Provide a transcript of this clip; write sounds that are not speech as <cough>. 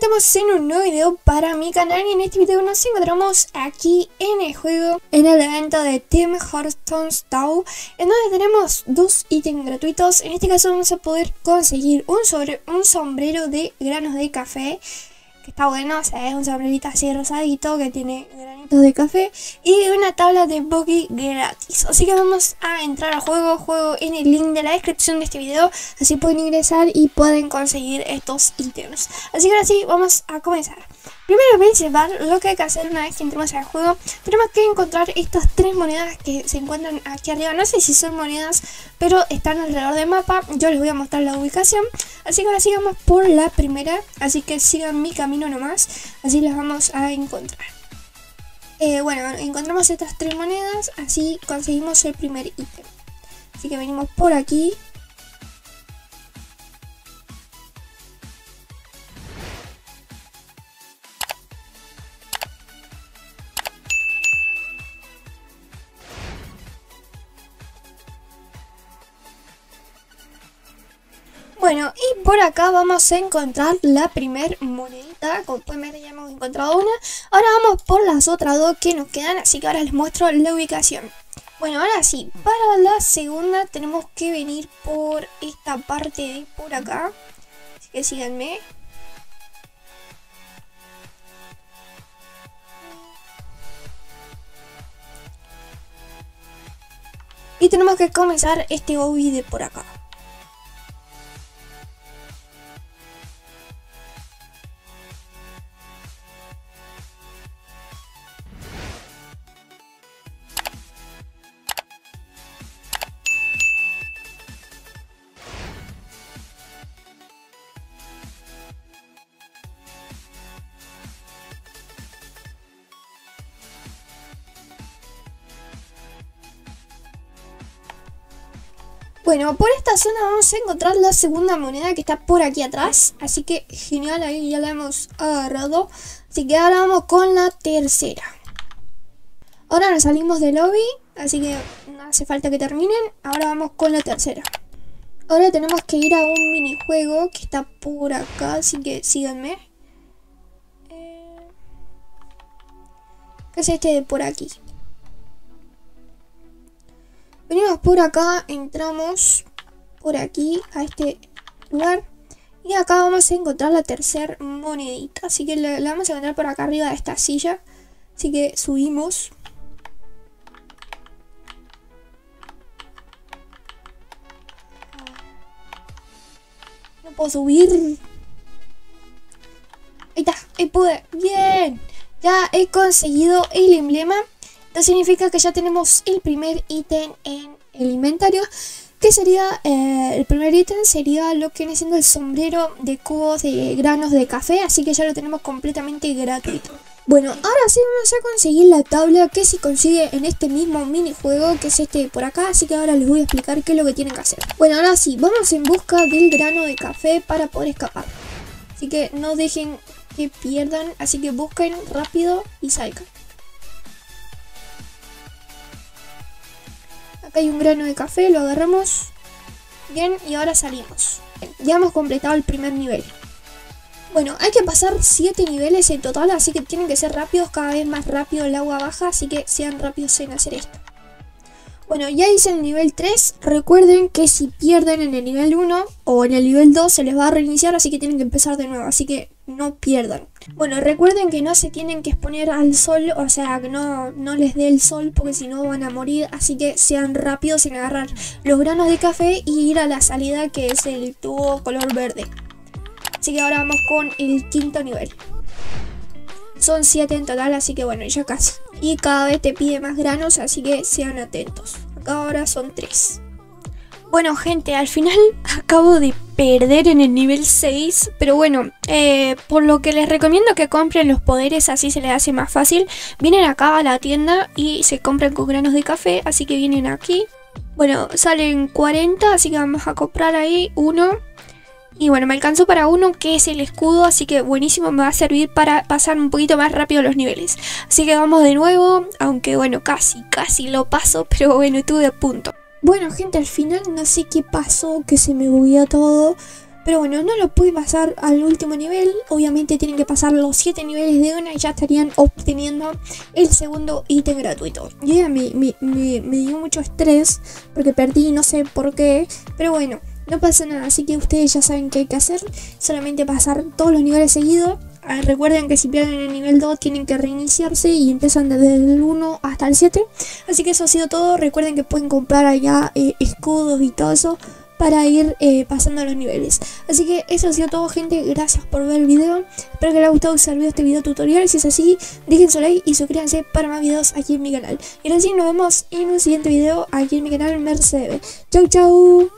estamos en un nuevo video para mi canal y en este video nos encontramos aquí en el juego en el evento de Team Hearthstone Stau en donde tenemos dos ítems gratuitos, en este caso vamos a poder conseguir un, sobre, un sombrero de granos de café está bueno, o sea, es un sombrerito así rosadito que tiene granitos de café y una tabla de buggy gratis. Así que vamos a entrar al juego, juego en el link de la descripción de este video, así pueden ingresar y pueden conseguir estos ítems. Así que ahora sí, vamos a comenzar. Primero principal, lo que hay que hacer una vez que entremos al juego, tenemos que encontrar estas tres monedas que se encuentran aquí arriba. No sé si son monedas, pero están alrededor del mapa. Yo les voy a mostrar la ubicación. Así que ahora sigamos por la primera. Así que sigan mi camino nomás. Así las vamos a encontrar. Eh, bueno, encontramos estas tres monedas. Así conseguimos el primer ítem. Así que venimos por aquí. Bueno, y por acá vamos a encontrar la primer monedita. Como pueden ver ya hemos encontrado una. Ahora vamos por las otras dos que nos quedan, así que ahora les muestro la ubicación. Bueno, ahora sí, para la segunda tenemos que venir por esta parte de por acá. Así que síganme. Y tenemos que comenzar este hobby de por acá. Bueno, por esta zona vamos a encontrar la segunda moneda que está por aquí atrás. Así que genial, ahí ya la hemos agarrado. Así que ahora vamos con la tercera. Ahora nos salimos del lobby, así que no hace falta que terminen. Ahora vamos con la tercera. Ahora tenemos que ir a un minijuego que está por acá, así que síganme. Eh, ¿Qué es este de por aquí? Venimos por acá, entramos por aquí a este lugar. Y acá vamos a encontrar la tercera monedita. Así que la, vamos a encontrar por acá arriba de esta silla. Así que subimos. No puedo subir. Ahí está, ahí pude. Bien. Ya he conseguido el emblema. Esto significa que ya tenemos el primer ítem en el inventario. Que sería, eh, el primer ítem sería lo que viene siendo el sombrero de cubos de granos de café. Así que ya lo tenemos completamente gratuito. Bueno, ahora sí vamos a conseguir la tabla que se consigue en este mismo minijuego que es este por acá, así que ahora les voy a explicar qué es lo que tienen que hacer. Bueno, ahora sí, vamos en busca del grano de café para poder escapar. Así que no dejen que pierdan, así que busquen rápido y salgan. Acá hay un grano de café, lo agarramos. Bien, y ahora salimos. Ya hemos completado el primer nivel. Bueno, hay que pasar 7 niveles en total, así que tienen que ser rápidos, cada vez más rápido el agua baja, así que sean rápidos en hacer esto. Bueno, ya hice el nivel 3, recuerden que si pierden en el nivel 1 o en el nivel 2 se les va a reiniciar, así que tienen que empezar de nuevo, así que no pierdan. Bueno, recuerden que no se tienen que exponer al sol, o sea, que no, no les dé el sol porque si no van a morir, así que sean rápidos en agarrar los granos de café y ir a la salida que es el tubo color verde. Así que ahora vamos con el quinto nivel. Son 7 en total, así que bueno, ya casi. Y cada vez te pide más granos, así que sean atentos. Acá ahora son 3. Bueno gente, al final <laughs> acabo de perder en el nivel 6, pero bueno, eh, por lo que les recomiendo que compren los poderes, así se les hace más fácil. Vienen acá a la tienda y se compran con granos de café, así que vienen aquí. Bueno, salen 40, así que vamos a comprar ahí uno. Y bueno, me alcanzó para uno que es el escudo, así que buenísimo, me va a servir para pasar un poquito más rápido los niveles. Así que vamos de nuevo, aunque bueno, casi, casi lo paso, <laughs> pero bueno, estuve a punto. Bueno gente, al final no sé qué pasó, que se me bugueó todo, Pero bueno, no lo pude pasar al último nivel. Obviamente tienen que pasar los 7 niveles de una y ya estarían obteniendo el segundo ítem gratuito. Y ya me, me, me, me dio mucho estrés porque perdí, no sé por qué. Pero bueno, no pasa nada, así que ustedes ya saben qué hay que hacer. Solamente pasar todos los niveles seguidos. Ah, recuerden que si pierden el nivel 2 tienen que reiniciarse y empiezan desde el 1 hasta el 7. Así que eso ha sido todo. Recuerden que pueden comprar allá eh, escudos y todo eso para ir eh, pasando los niveles. Así que eso ha sido todo gente, gracias por ver el video. Espero que les haya gustado servido este video tutorial. Si es así, dejen su like y suscríbanse para más videos aquí en mi canal. Y ahora sí, nos vemos en un siguiente video aquí en mi canal Mercedes. Chau chau.